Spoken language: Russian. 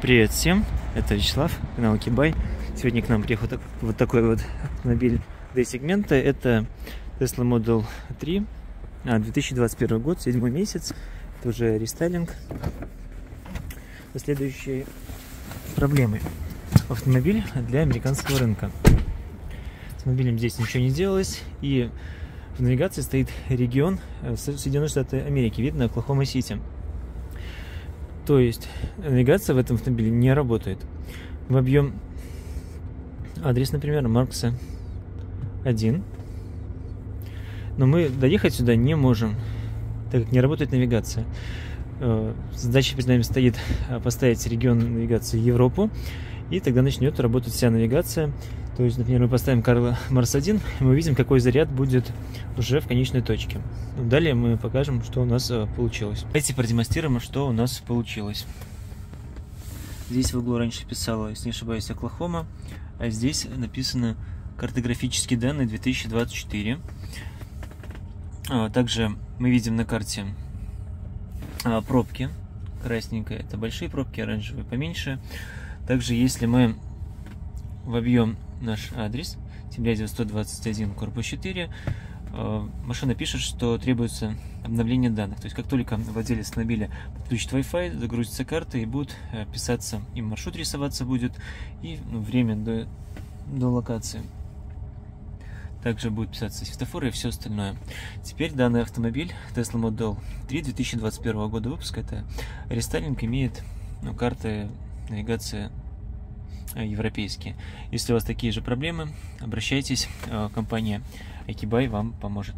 Привет всем, это Вячеслав, канал Кибай. Сегодня к нам приехал так, вот такой вот автомобиль D-сегмента. Это Tesla Model 3, а, 2021 год, седьмой месяц. Это уже рестайлинг. Следующие проблемы. Автомобиль для американского рынка. С автомобилем здесь ничего не делалось. И в навигации стоит регион э, Соединенных Штатов Америки. Видно Оклахома-Сити. То есть навигация в этом автомобиле не работает. В объем адрес, например, Маркса 1. Но мы доехать сюда не можем, так как не работает навигация. Э, задача перед нами стоит э, поставить регион навигации Европу, и тогда начнет работать вся навигация. То есть, например, мы поставим Карла Марс 1, и мы увидим, какой заряд будет уже в конечной точке. Далее мы покажем, что у нас э, получилось. Давайте продемонстрируем, что у нас получилось. Здесь в углу раньше писала, если не ошибаюсь, Оклахома, а здесь написано картографические данные 2024. А, также мы видим на карте а, пробки. Красненькая это большие пробки, оранжевые поменьше. Также если мы вобьем наш адрес, Тимирязева 121, корпус 4, э, машина пишет, что требуется обновление данных. То есть, как только владелец автомобиля подключит Wi-Fi, загрузится карта и будет э, писаться, и маршрут рисоваться будет, и ну, время до, до локации. Также будет писаться светофоры и все остальное. Теперь данный автомобиль Tesla Model 3 2021 года выпуска, это рестайлинг, имеет ну, карты навигация Э, европейские. Если у вас такие же проблемы, обращайтесь, э, компания Экибай вам поможет.